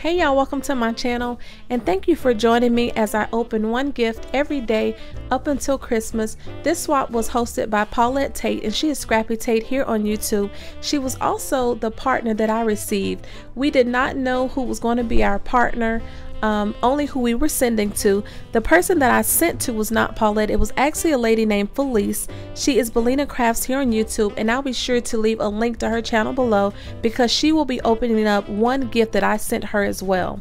Hey y'all, welcome to my channel and thank you for joining me as I open one gift every day up until Christmas. This swap was hosted by Paulette Tate and she is Scrappy Tate here on YouTube. She was also the partner that I received. We did not know who was going to be our partner um, only who we were sending to. The person that I sent to was not Paulette. It was actually a lady named Felice. She is Beliana Crafts here on YouTube, and I'll be sure to leave a link to her channel below because she will be opening up one gift that I sent her as well.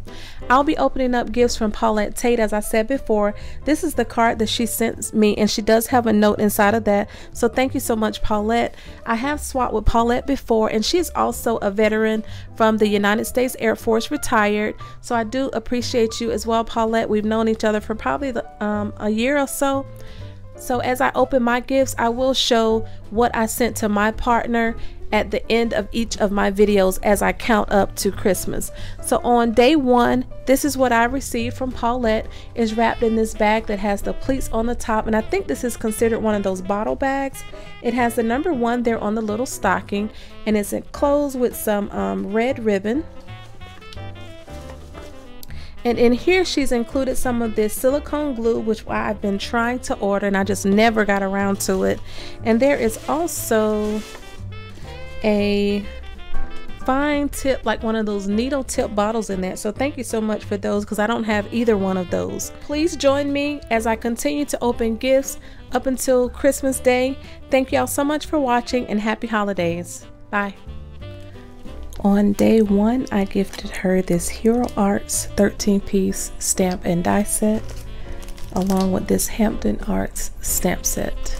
I'll be opening up gifts from Paulette Tate, as I said before. This is the card that she sent me, and she does have a note inside of that. So thank you so much, Paulette. I have swapped with Paulette before, and she's also a veteran from the United States Air Force, retired. So I do appreciate appreciate you as well, Paulette. We've known each other for probably the, um, a year or so. So as I open my gifts, I will show what I sent to my partner at the end of each of my videos as I count up to Christmas. So on day one, this is what I received from Paulette. is wrapped in this bag that has the pleats on the top and I think this is considered one of those bottle bags. It has the number one there on the little stocking and it's enclosed with some um, red ribbon and in here, she's included some of this silicone glue, which I've been trying to order and I just never got around to it. And there is also a fine tip, like one of those needle tip bottles in there. So thank you so much for those because I don't have either one of those. Please join me as I continue to open gifts up until Christmas Day. Thank y'all so much for watching and happy holidays. Bye. On day one, I gifted her this Hero Arts 13 piece stamp and die set, along with this Hampton Arts stamp set.